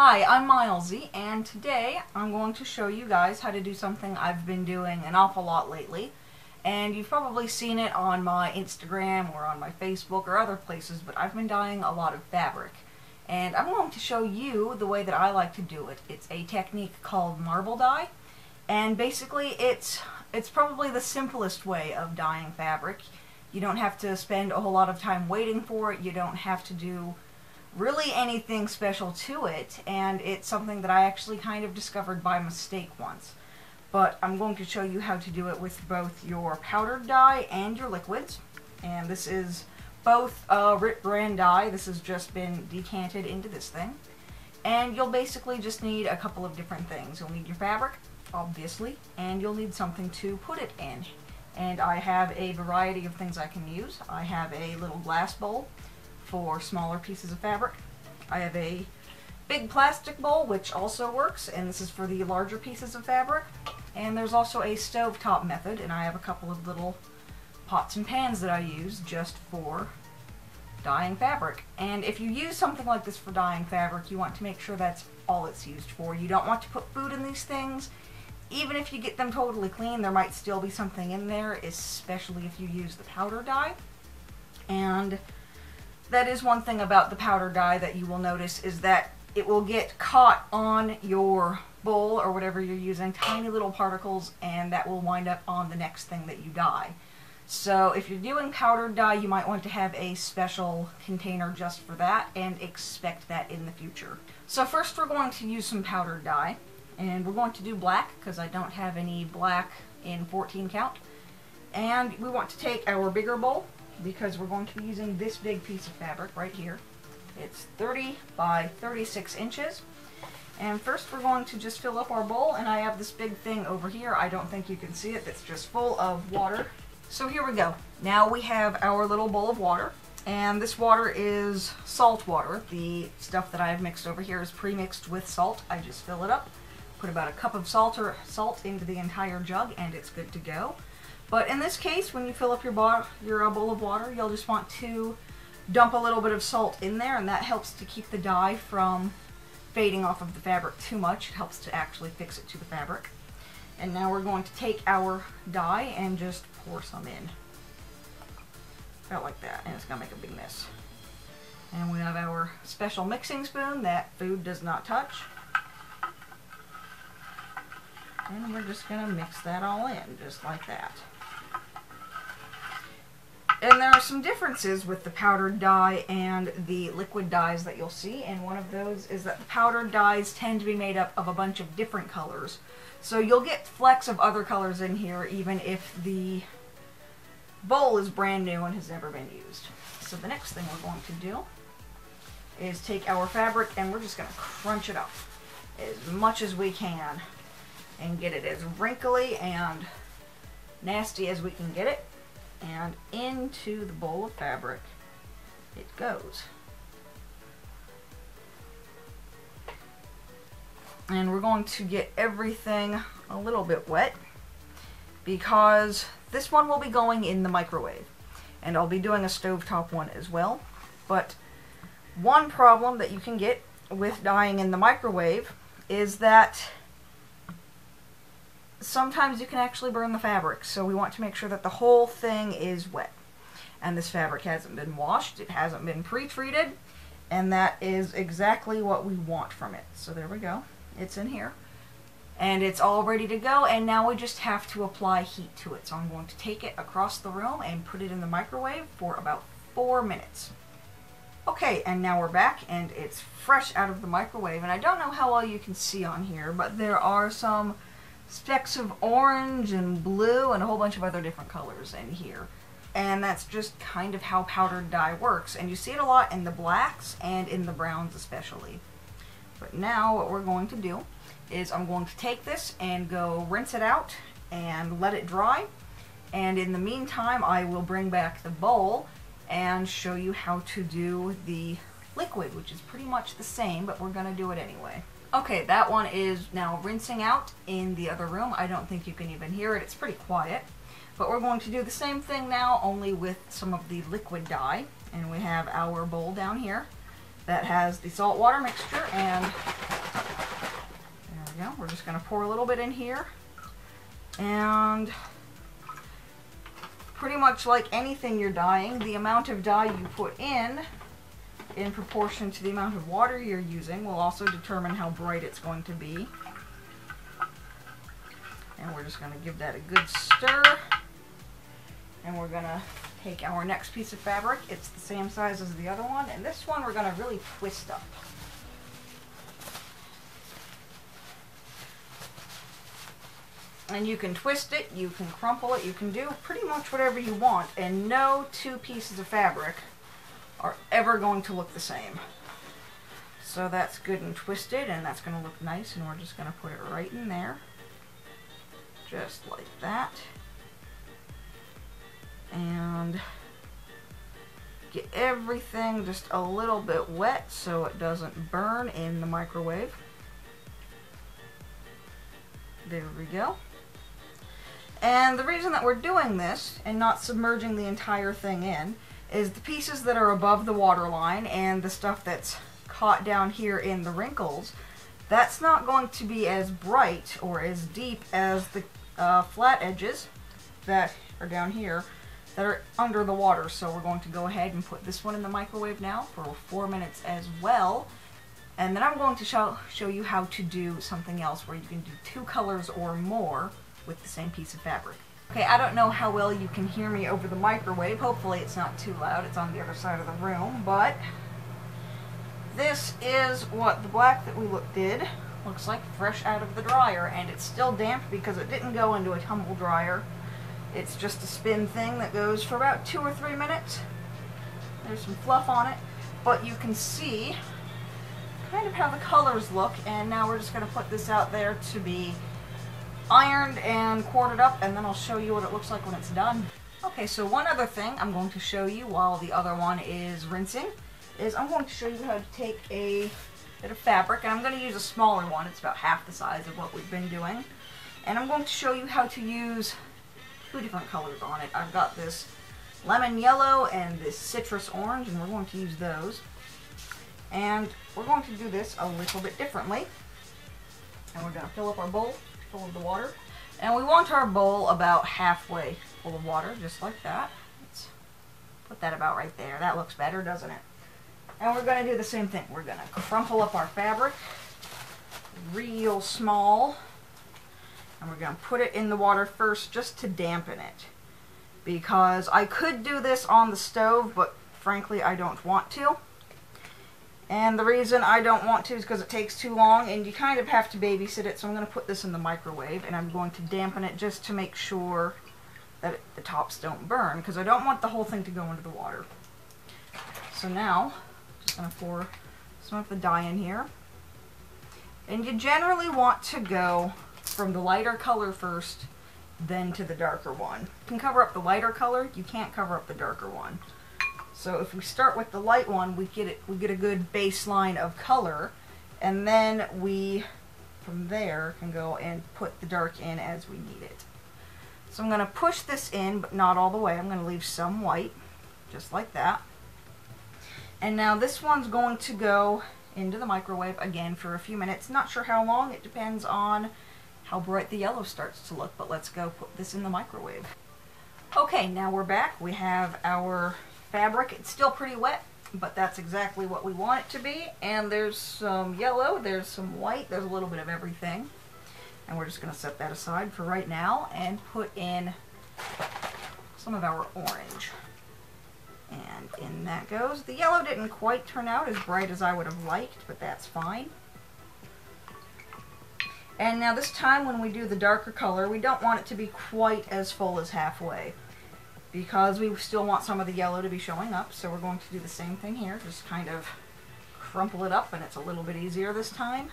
Hi, I'm Milesy, and today I'm going to show you guys how to do something I've been doing an awful lot lately. And you've probably seen it on my Instagram or on my Facebook or other places, but I've been dyeing a lot of fabric. And I'm going to show you the way that I like to do it. It's a technique called marble dye, and basically it's it's probably the simplest way of dyeing fabric. You don't have to spend a whole lot of time waiting for it. You don't have to do really anything special to it, and it's something that I actually kind of discovered by mistake once. But I'm going to show you how to do it with both your powdered dye and your liquids. And this is both a RIT brand dye. This has just been decanted into this thing. And you'll basically just need a couple of different things. You'll need your fabric, obviously, and you'll need something to put it in. And I have a variety of things I can use. I have a little glass bowl for smaller pieces of fabric. I have a big plastic bowl, which also works, and this is for the larger pieces of fabric. And there's also a stovetop method, and I have a couple of little pots and pans that I use just for dyeing fabric. And if you use something like this for dyeing fabric, you want to make sure that's all it's used for. You don't want to put food in these things. Even if you get them totally clean, there might still be something in there, especially if you use the powder dye. And that is one thing about the powder dye that you will notice is that it will get caught on your bowl or whatever you're using, tiny little particles, and that will wind up on the next thing that you dye. So if you're doing powdered dye, you might want to have a special container just for that and expect that in the future. So first we're going to use some powdered dye, and we're going to do black because I don't have any black in 14 count. And we want to take our bigger bowl because we're going to be using this big piece of fabric right here. It's 30 by 36 inches. And first we're going to just fill up our bowl, and I have this big thing over here. I don't think you can see it. That's just full of water. So here we go. Now we have our little bowl of water, and this water is salt water. The stuff that I have mixed over here is pre-mixed with salt. I just fill it up, put about a cup of salt or salt into the entire jug, and it's good to go. But in this case, when you fill up your, your uh, bowl of water, you'll just want to dump a little bit of salt in there, and that helps to keep the dye from fading off of the fabric too much. It helps to actually fix it to the fabric. And now we're going to take our dye and just pour some in. About like that, and it's going to make a big mess. And we have our special mixing spoon that food does not touch. And we're just going to mix that all in, just like that. And there are some differences with the powdered dye and the liquid dyes that you'll see, and one of those is that the powdered dyes tend to be made up of a bunch of different colors. So you'll get flecks of other colors in here even if the bowl is brand new and has never been used. So the next thing we're going to do is take our fabric and we're just going to crunch it up as much as we can and get it as wrinkly and nasty as we can get it and into the bowl of fabric it goes. And we're going to get everything a little bit wet because this one will be going in the microwave. And I'll be doing a stovetop one as well. But one problem that you can get with dyeing in the microwave is that sometimes you can actually burn the fabric, so we want to make sure that the whole thing is wet. And this fabric hasn't been washed, it hasn't been pre-treated, and that is exactly what we want from it. So there we go. It's in here. And it's all ready to go, and now we just have to apply heat to it. So I'm going to take it across the room and put it in the microwave for about four minutes. Okay, and now we're back, and it's fresh out of the microwave, and I don't know how well you can see on here, but there are some specks of orange and blue and a whole bunch of other different colors in here. And that's just kind of how powdered dye works. And you see it a lot in the blacks and in the browns especially. But now what we're going to do is I'm going to take this and go rinse it out and let it dry. And in the meantime, I will bring back the bowl and show you how to do the liquid, which is pretty much the same, but we're going to do it anyway. Okay, that one is now rinsing out in the other room. I don't think you can even hear it. It's pretty quiet. But we're going to do the same thing now, only with some of the liquid dye. And we have our bowl down here that has the salt water mixture and there we go. We're just going to pour a little bit in here. And pretty much like anything you're dyeing, the amount of dye you put in in proportion to the amount of water you're using will also determine how bright it's going to be. And we're just going to give that a good stir. And we're going to take our next piece of fabric. It's the same size as the other one. And this one we're going to really twist up. And you can twist it, you can crumple it, you can do pretty much whatever you want. And no two pieces of fabric are ever going to look the same. So that's good and twisted and that's going to look nice and we're just going to put it right in there. Just like that. And get everything just a little bit wet so it doesn't burn in the microwave. There we go. And the reason that we're doing this and not submerging the entire thing in is the pieces that are above the water line and the stuff that's caught down here in the wrinkles, that's not going to be as bright or as deep as the uh, flat edges that are down here that are under the water. So we're going to go ahead and put this one in the microwave now for four minutes as well. And then I'm going to show, show you how to do something else where you can do two colors or more with the same piece of fabric. Okay, I don't know how well you can hear me over the microwave. Hopefully it's not too loud. It's on the other side of the room, but this is what the black that we look did. Looks like fresh out of the dryer, and it's still damp because it didn't go into a tumble dryer. It's just a spin thing that goes for about two or three minutes. There's some fluff on it, but you can see kind of how the colors look, and now we're just going to put this out there to be ironed and quartered up and then I'll show you what it looks like when it's done. Okay, so one other thing I'm going to show you while the other one is rinsing is I'm going to show you how to take a bit of fabric and I'm going to use a smaller one. It's about half the size of what we've been doing. And I'm going to show you how to use two different colors on it. I've got this lemon yellow and this citrus orange and we're going to use those. And we're going to do this a little bit differently. And we're going to fill up our bowl full of the water. And we want our bowl about halfway full of water, just like that. Let's put that about right there. That looks better, doesn't it? And we're going to do the same thing. We're going to crumple up our fabric real small. And we're going to put it in the water first just to dampen it. Because I could do this on the stove, but frankly I don't want to. And the reason I don't want to is because it takes too long and you kind of have to babysit it. So I'm going to put this in the microwave and I'm going to dampen it just to make sure that it, the tops don't burn because I don't want the whole thing to go into the water. So now, I'm just going to pour some of the dye in here. And you generally want to go from the lighter color first, then to the darker one. You can cover up the lighter color, you can't cover up the darker one. So if we start with the light one, we get it, we get a good baseline of color, and then we, from there, can go and put the dark in as we need it. So I'm going to push this in, but not all the way. I'm going to leave some white, just like that. And now this one's going to go into the microwave again for a few minutes. Not sure how long, it depends on how bright the yellow starts to look, but let's go put this in the microwave. Okay, now we're back. We have our fabric. It's still pretty wet, but that's exactly what we want it to be. And there's some yellow, there's some white, there's a little bit of everything. And we're just going to set that aside for right now and put in some of our orange. And in that goes. The yellow didn't quite turn out as bright as I would have liked, but that's fine. And now this time when we do the darker color, we don't want it to be quite as full as halfway because we still want some of the yellow to be showing up. So we're going to do the same thing here. Just kind of crumple it up and it's a little bit easier this time.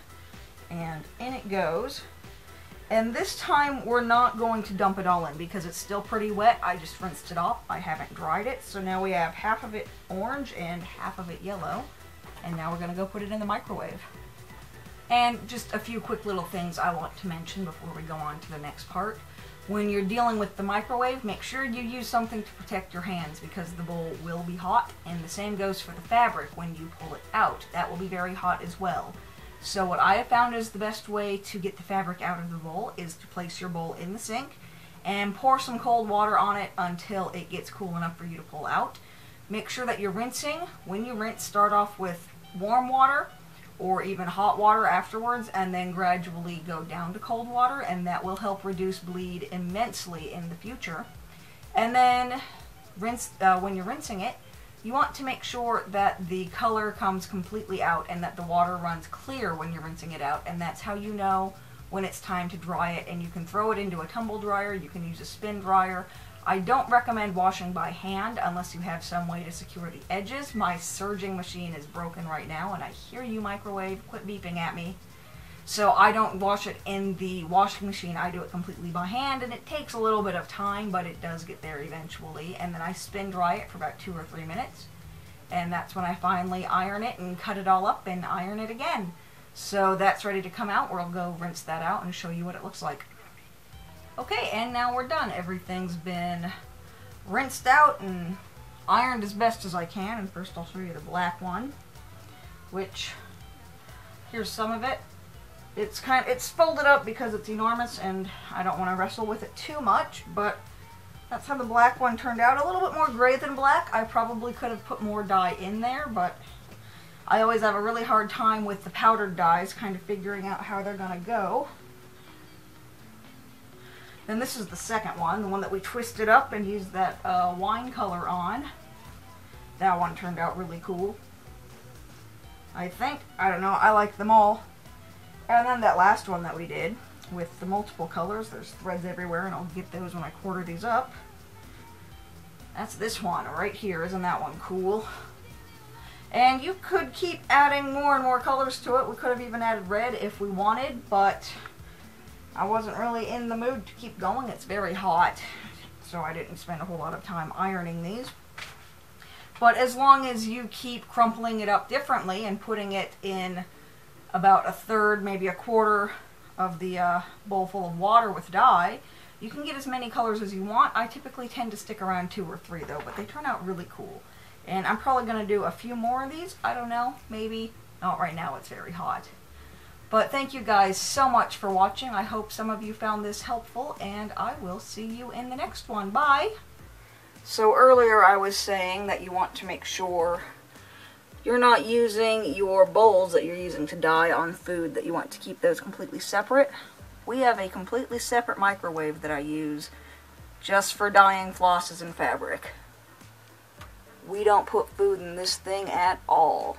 And in it goes. And this time we're not going to dump it all in because it's still pretty wet. I just rinsed it off. I haven't dried it. So now we have half of it orange and half of it yellow. And now we're going to go put it in the microwave. And just a few quick little things I want to mention before we go on to the next part. When you're dealing with the microwave, make sure you use something to protect your hands because the bowl will be hot, and the same goes for the fabric when you pull it out. That will be very hot as well. So what I have found is the best way to get the fabric out of the bowl is to place your bowl in the sink and pour some cold water on it until it gets cool enough for you to pull out. Make sure that you're rinsing. When you rinse, start off with warm water or even hot water afterwards and then gradually go down to cold water and that will help reduce bleed immensely in the future. And then rinse uh, when you're rinsing it, you want to make sure that the color comes completely out and that the water runs clear when you're rinsing it out and that's how you know when it's time to dry it and you can throw it into a tumble dryer, you can use a spin dryer. I don't recommend washing by hand unless you have some way to secure the edges. My serging machine is broken right now and I hear you microwave, quit beeping at me. So I don't wash it in the washing machine, I do it completely by hand and it takes a little bit of time but it does get there eventually and then I spin dry it for about two or three minutes and that's when I finally iron it and cut it all up and iron it again. So that's ready to come out. We'll go rinse that out and show you what it looks like. Okay, and now we're done. Everything's been rinsed out and ironed as best as I can. And first I'll show you the black one, which, here's some of it. It's kind of, it's folded up because it's enormous and I don't want to wrestle with it too much, but that's how the black one turned out. A little bit more gray than black. I probably could have put more dye in there, but I always have a really hard time with the powdered dyes, kind of figuring out how they're going to go. Then this is the second one, the one that we twisted up and used that uh, wine color on. That one turned out really cool. I think. I don't know. I like them all. And then that last one that we did with the multiple colors. There's threads everywhere, and I'll get those when I quarter these up. That's this one right here. Isn't that one cool? And you could keep adding more and more colors to it. We could have even added red if we wanted, but I wasn't really in the mood to keep going. It's very hot, so I didn't spend a whole lot of time ironing these. But as long as you keep crumpling it up differently and putting it in about a third, maybe a quarter of the uh, bowl full of water with dye, you can get as many colors as you want. I typically tend to stick around two or three though, but they turn out really cool. And I'm probably going to do a few more of these. I don't know. Maybe. Not right now. It's very hot. But thank you guys so much for watching. I hope some of you found this helpful. And I will see you in the next one. Bye. So earlier I was saying that you want to make sure you're not using your bowls that you're using to dye on food, that you want to keep those completely separate. We have a completely separate microwave that I use just for dyeing flosses and fabric. We don't put food in this thing at all.